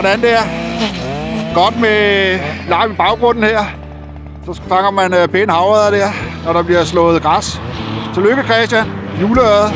Hvordan det er. Godt med larm i baggrunden her. Så fanger man øh, pæne havredder der, når der bliver slået græs. Tillykke Christian. Juleøret.